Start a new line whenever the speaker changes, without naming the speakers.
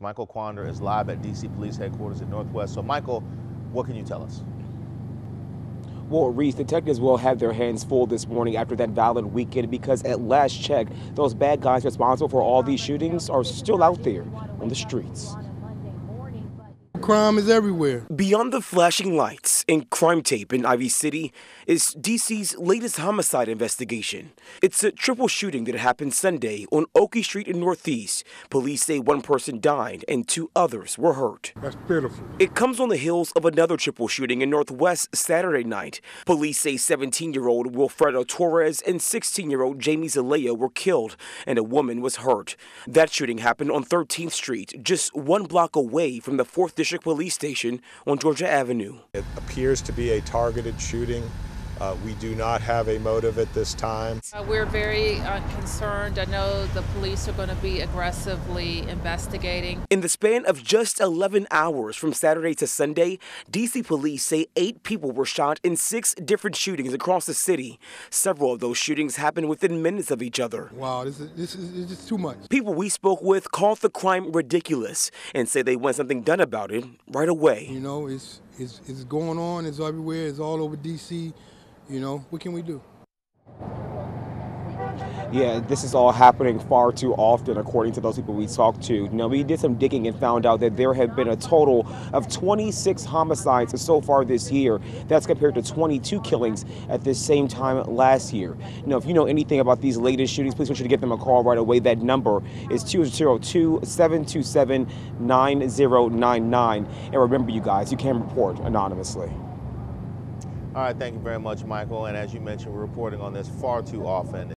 Michael Quander is live at DC Police Headquarters in Northwest. So, Michael, what can you tell us?
Well, Reese, detectives will have their hands full this morning after that violent weekend because at last check, those bad guys responsible for all these shootings are still out there on the streets.
Crime is everywhere.
Beyond the flashing lights and crime tape in Ivy City is DC's latest homicide investigation. It's a triple shooting that happened Sunday on Okie Street in Northeast. Police say one person died and two others were hurt.
That's pitiful.
It comes on the heels of another triple shooting in Northwest Saturday night. Police say 17 year old Wilfredo Torres and 16 year old Jamie Zelaya were killed and a woman was hurt. That shooting happened on 13th Street, just one block away from the 4th District Police Station on Georgia Avenue.
It appears to be a targeted shooting. Uh, we do not have a motive at this time.
Uh, we're very uh, concerned. I know the police are going to be aggressively investigating.
In the span of just 11 hours from Saturday to Sunday, DC police say eight people were shot in six different shootings across the city. Several of those shootings happened within minutes of each other.
Wow, this is this is it's just too much.
People we spoke with called the crime ridiculous and say they want something done about it right away.
You know, it's it's it's going on. It's everywhere. It's all over DC. You know, what can we do?
Yeah, this is all happening far too often, according to those people we talked to. Now, we did some digging and found out that there have been a total of 26 homicides so far this year. That's compared to 22 killings at this same time last year. Now, if you know anything about these latest shootings, please make sure to give them a call right away. That number is 202 727 9099. And remember, you guys, you can report anonymously.
All right, thank you very much, Michael. And as you mentioned, we're reporting on this far too often.